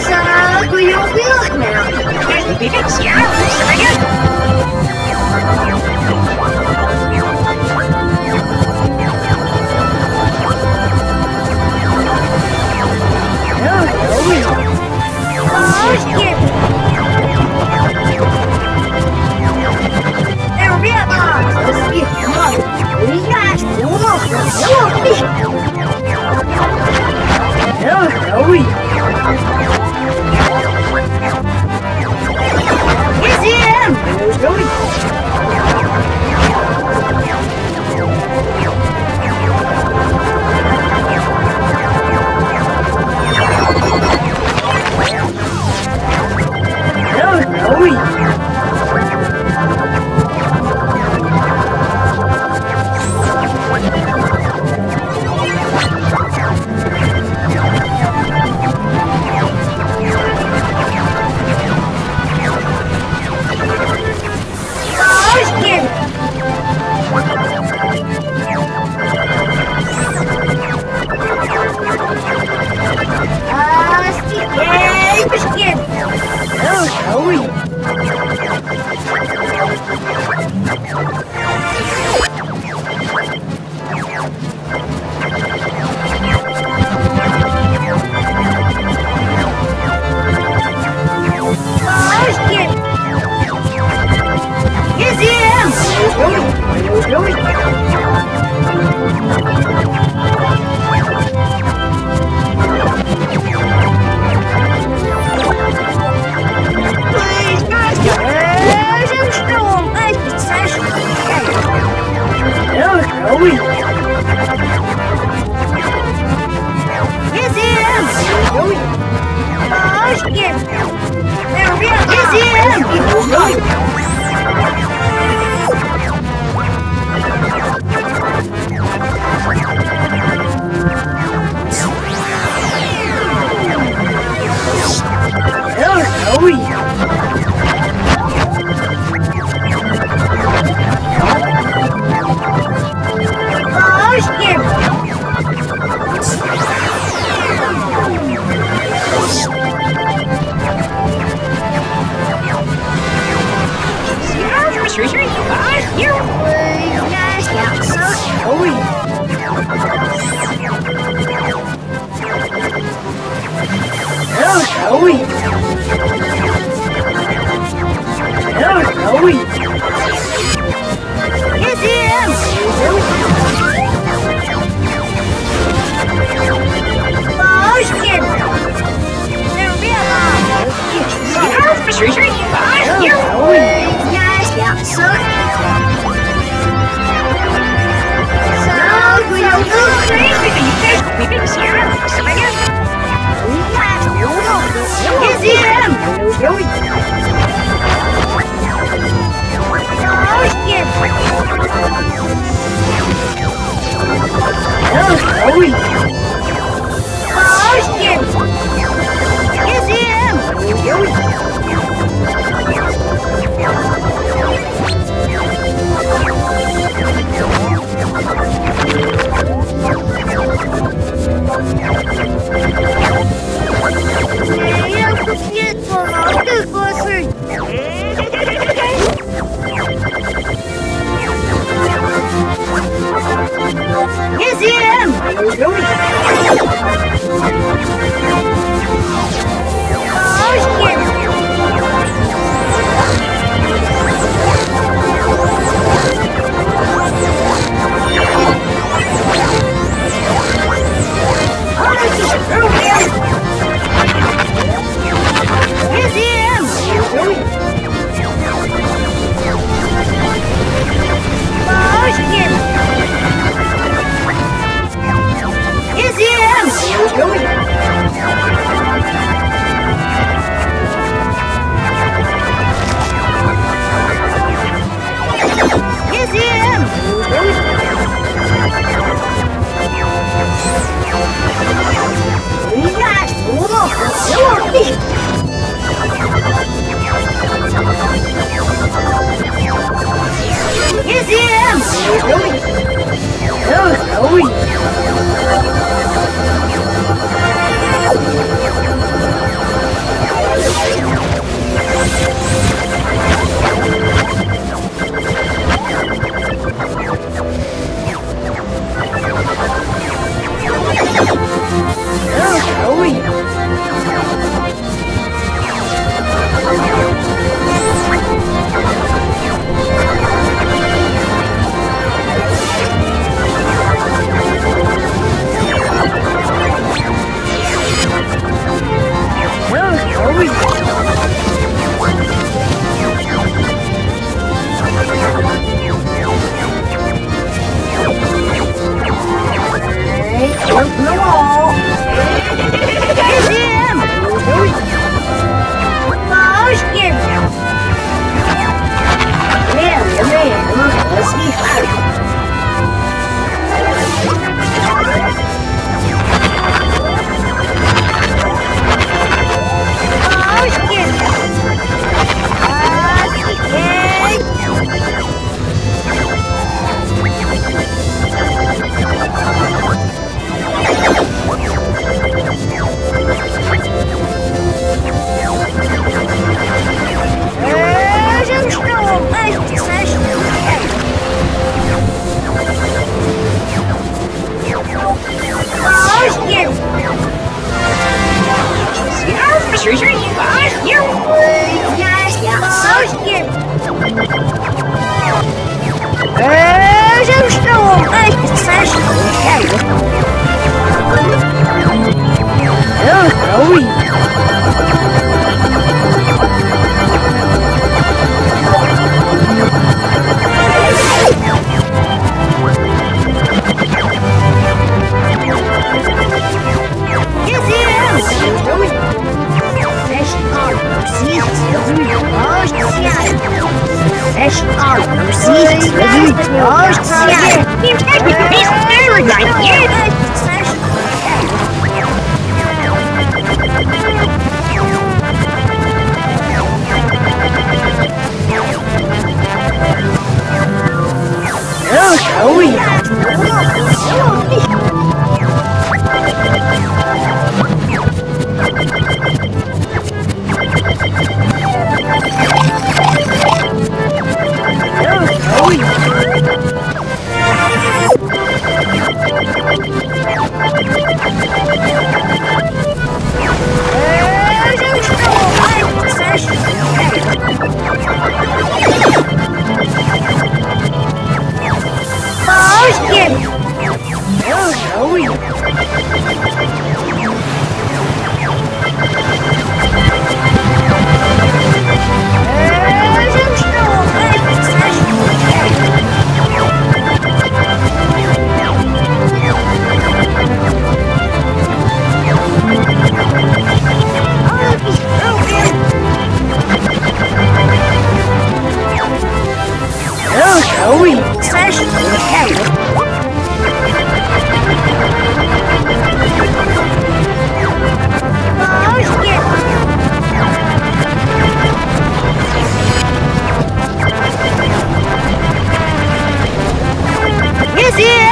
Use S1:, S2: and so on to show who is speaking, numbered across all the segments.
S1: 啥鬼用兵了？你别着
S2: 急，什么呀？
S1: Acho que... Eu vi a vizinhança!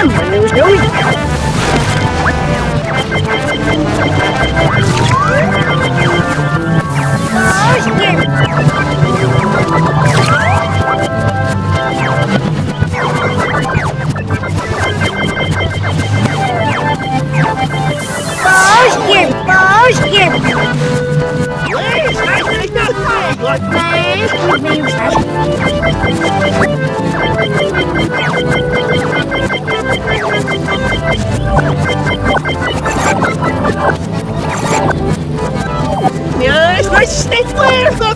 S1: Please,
S2: I think that's like
S1: Nice.
S2: It's, players.